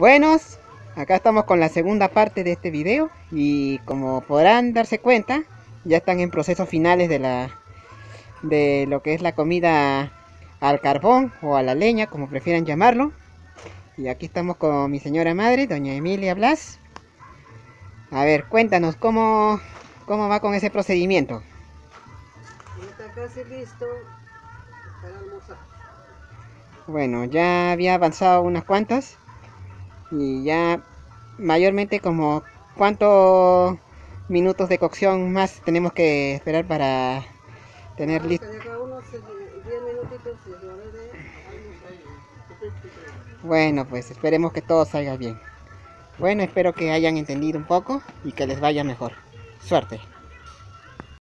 Buenos, acá estamos con la segunda parte de este video y como podrán darse cuenta, ya están en procesos finales de la de lo que es la comida al carbón o a la leña, como prefieran llamarlo. Y aquí estamos con mi señora madre, doña Emilia Blas. A ver, cuéntanos cómo, cómo va con ese procedimiento. Está casi listo para almorzar. Bueno, ya había avanzado unas cuantas y ya mayormente como cuántos minutos de cocción más tenemos que esperar para tener listo. De acá unos 10 minutitos y es hora de almorzar. Bueno, pues esperemos que todo salga bien. Bueno, espero que hayan entendido un poco y que les vaya mejor. Suerte.